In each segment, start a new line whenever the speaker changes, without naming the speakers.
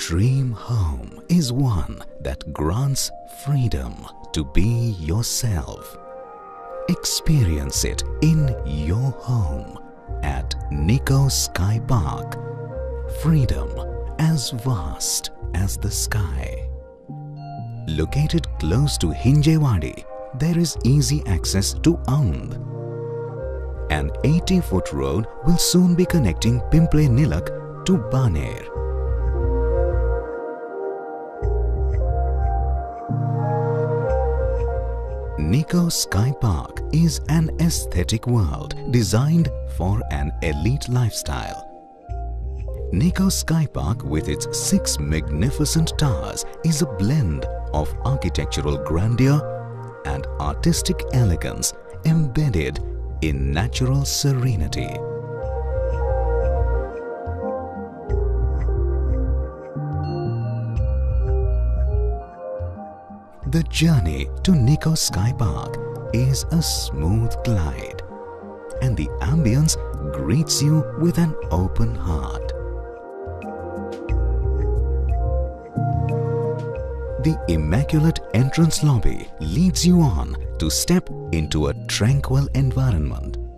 dream home is one that grants freedom to be yourself. Experience it in your home at Neco Skypark. Freedom as vast as the sky. Located close to Hinjewadi, there is easy access to Aundh. An 80-foot road will soon be connecting Pimple Nilakh to Baner. Neco Skypark is an aesthetic world designed for an elite lifestyle. Neco Skypark with its six magnificent towers is a blend of architectural grandeur and artistic elegance embedded in natural serenity. The journey to Neco Skypark is a smooth glide and the ambience greets you with an open heart. The immaculate entrance lobby leads you on to step into a tranquil environment.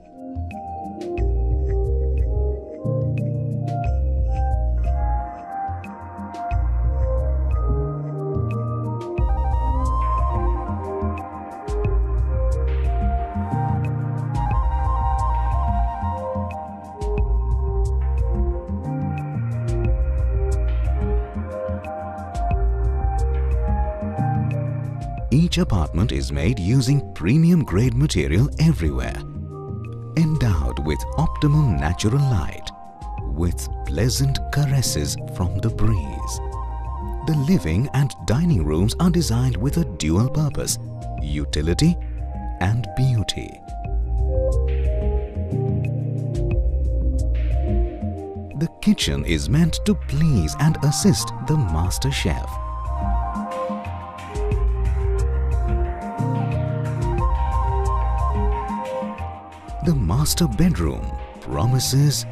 Each apartment is made using premium grade material everywhere. Endowed with optimum natural light, with pleasant caresses from the breeze. The living and dining rooms are designed with a dual purpose, utility and beauty. The kitchen is meant to please and assist the master chef. The master bedroom promises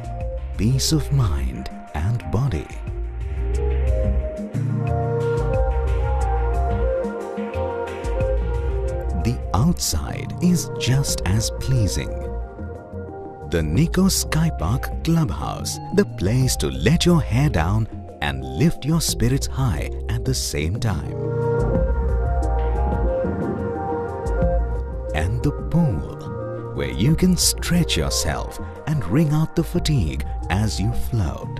peace of mind and body. The outside is just as pleasing. The Neco Skypark Clubhouse, the place to let your hair down and lift your spirits high at the same time. And the pool, where you can stretch yourself and wring out the fatigue as you float.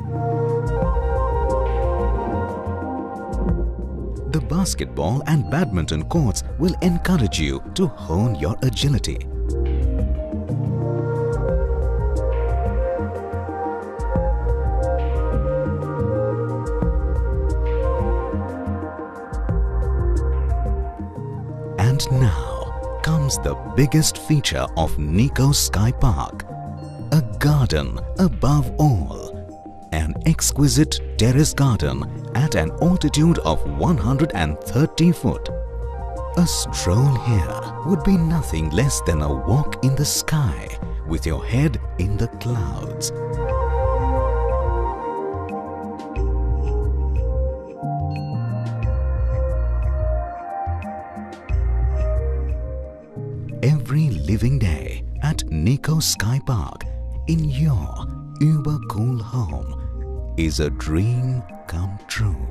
The basketball and badminton courts will encourage you to hone your agility. And now comes the biggest feature of Neco Skypark. A garden above all. An exquisite terrace garden at an altitude of 130 foot. A stroll here would be nothing less than a walk in the sky with your head in the clouds. Living day at Neco Skypark in your uber cool home is a dream come true.